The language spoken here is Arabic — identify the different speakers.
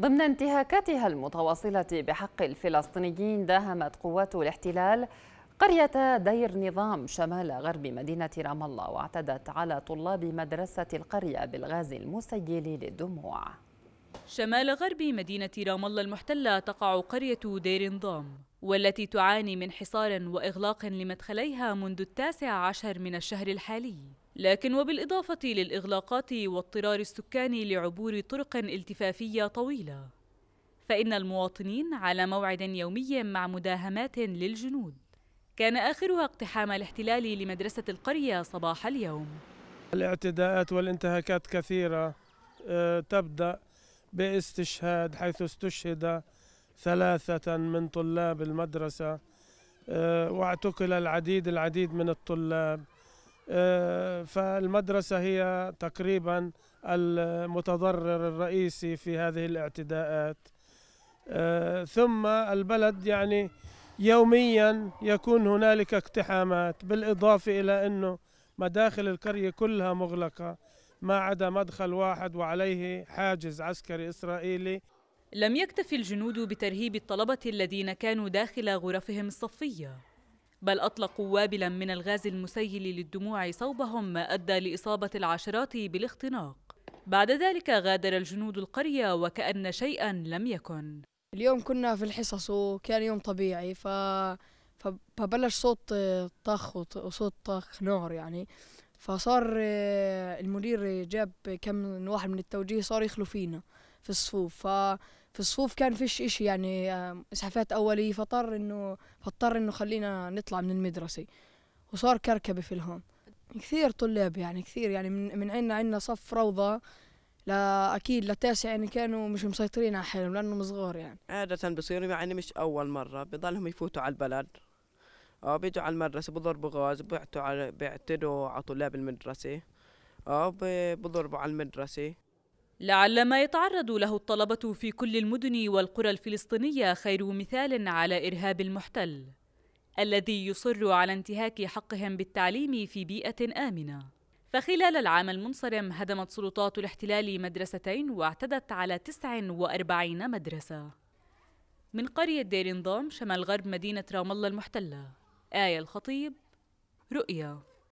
Speaker 1: ضمن انتهاكاتها المتواصلة بحق الفلسطينيين داهمت قوات الاحتلال قرية دير نظام شمال غرب مدينة رام الله واعتدت على طلاب مدرسة القرية بالغاز المسيل للدموع.
Speaker 2: شمال غرب مدينة رام الله المحتلة تقع قرية دير نظام والتي تعاني من حصار وإغلاق لمدخليها منذ التاسع عشر من الشهر الحالي. لكن وبالإضافة للإغلاقات واضطرار السكان لعبور طرق التفافية طويلة فإن المواطنين على موعد يومي مع مداهمات للجنود. كان آخرها اقتحام الاحتلال لمدرسة القرية صباح اليوم.
Speaker 3: الاعتداءات والانتهاكات كثيرة آه، تبدأ باستشهاد حيث استشهد ثلاثة من طلاب المدرسة آه، واعتقل العديد العديد من الطلاب. فالمدرسة هي تقريبا المتضرر الرئيسي في هذه الاعتداءات. ثم البلد يعني يوميا يكون هنالك اقتحامات بالإضافة إلى أنه مداخل القرية كلها مغلقة ما عدا مدخل واحد وعليه حاجز عسكري إسرائيلي.
Speaker 2: لم يكتف الجنود بترهيب الطلبة الذين كانوا داخل غرفهم الصفية. بل أطلقوا وابلا من الغاز المسيل للدموع صوبهم ما أدى لإصابة العشرات بالاختناق. بعد ذلك غادر الجنود القرية وكأن شيئا لم يكن.
Speaker 4: اليوم كنا في الحصص وكان يوم طبيعي ف فبلش صوت طخ وصوت طخ نار يعني. فصار المدير جاب كم واحد من التوجيه صار يخلوا فينا. في الصفوف. ففي الصفوف كان فيش إشي يعني إسعافات أولية. فاضطر إنه فاضطر إنه خلينا نطلع من المدرسة. وصار كركبة في الهون. كثير طلاب يعني كثير يعني من من عندنا عندنا صف روضة. لا أكيد للتاسع يعني كانوا مش مسيطرين على حالهم لأنهم صغار يعني.
Speaker 5: عادة بصيروا يعني مش أول مرة. بضلهم يفوتوا على البلد. آه بيجوا على المدرسة بضربوا غاز بيعتوا على بيعتدوا على طلاب المدرسة. آه بضربوا على المدرسة.
Speaker 2: لعل ما يتعرض له الطلبة في كل المدن والقرى الفلسطينية خير مثال على إرهاب المحتل الذي يصر على انتهاك حقهم بالتعليم في بيئة آمنة. فخلال العام المنصرم هدمت سلطات الاحتلال مدرستين واعتدت على 49 مدرسة. من قرية دير نظام شمال غرب مدينة رام الله المحتلة. آية الخطيب رؤيا.